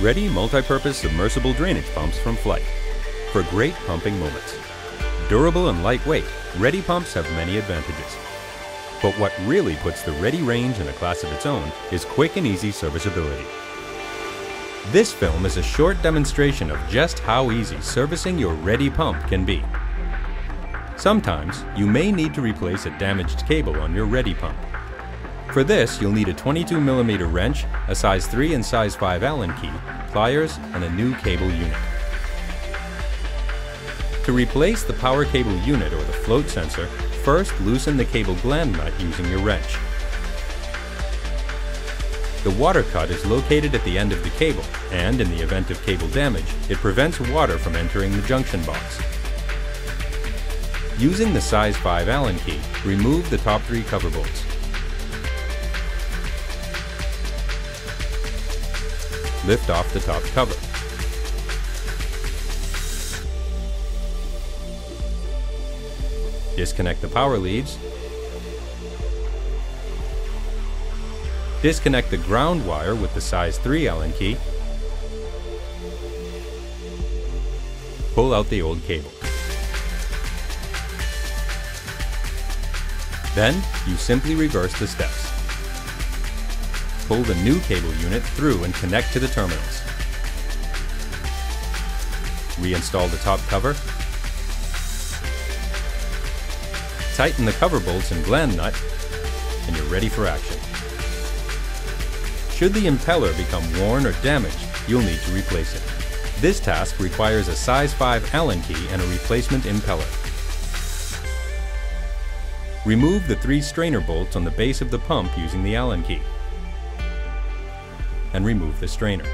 Ready multi-purpose submersible drainage pumps from Flygt for great pumping moments. Durable and lightweight, Ready pumps have many advantages. But what really puts the Ready range in a class of its own is quick and easy serviceability. This film is a short demonstration of just how easy servicing your Ready pump can be. Sometimes, you may need to replace a damaged cable on your Ready pump. For this, you'll need a 22mm wrench, a size 3 and size 5 Allen key, pliers, and a new cable unit. To replace the power cable unit or the float sensor, first loosen the cable gland nut using your wrench. The water cut is located at the end of the cable, and in the event of cable damage, it prevents water from entering the junction box. Using the size 5 Allen key, remove the top three cover bolts. Lift off the top cover. Disconnect the power leads. Disconnect the ground wire with the size 3 Allen key. Pull out the old cable. Then, you simply reverse the steps. Pull the new cable unit through and connect to the terminals. Reinstall the top cover. Tighten the cover bolts and gland nut, and you're ready for action. Should the impeller become worn or damaged, you'll need to replace it. This task requires a size 5 Allen key and a replacement impeller. Remove the three strainer bolts on the base of the pump using the Allen key and remove the strainer.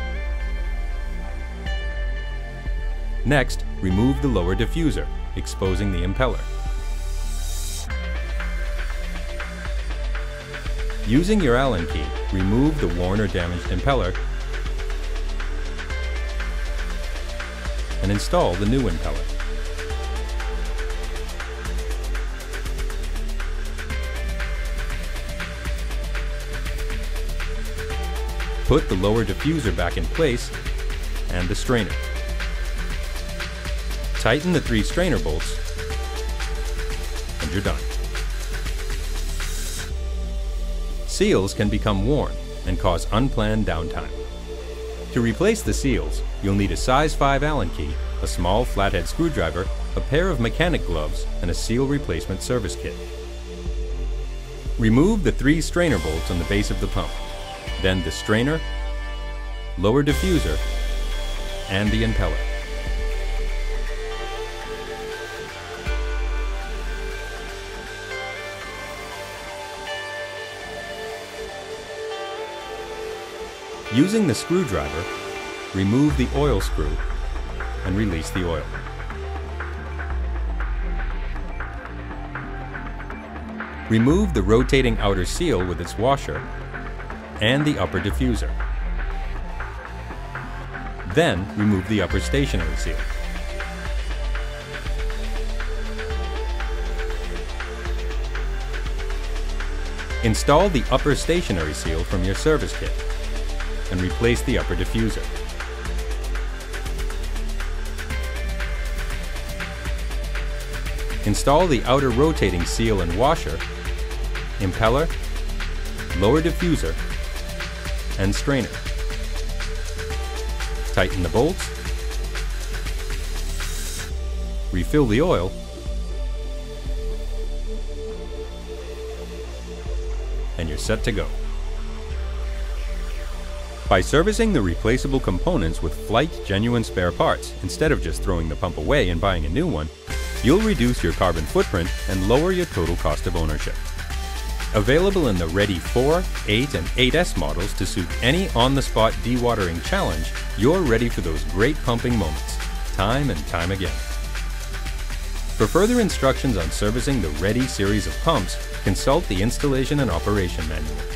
Next, remove the lower diffuser, exposing the impeller. Using your Allen key, remove the worn or damaged impeller and install the new impeller. Put the lower diffuser back in place and the strainer. Tighten the three strainer bolts and you're done. Seals can become worn and cause unplanned downtime. To replace the seals, you'll need a size 5 Allen key, a small flathead screwdriver, a pair of mechanic gloves, and a seal replacement service kit. Remove the three strainer bolts on the base of the pump then the strainer, lower diffuser, and the impeller. Using the screwdriver, remove the oil screw and release the oil. Remove the rotating outer seal with its washer and the upper diffuser. Then remove the upper stationary seal. Install the upper stationary seal from your service kit and replace the upper diffuser. Install the outer rotating seal and washer, impeller, lower diffuser, and strainer. Tighten the bolts, refill the oil, and you're set to go. By servicing the replaceable components with Flygt genuine spare parts, instead of just throwing the pump away and buying a new one, you'll reduce your carbon footprint and lower your total cost of ownership. Available in the Ready 4, 8, and 8S models to suit any on-the-spot dewatering challenge, you're ready for those great pumping moments, time and time again. For further instructions on servicing the Ready series of pumps, consult the installation and operation manual.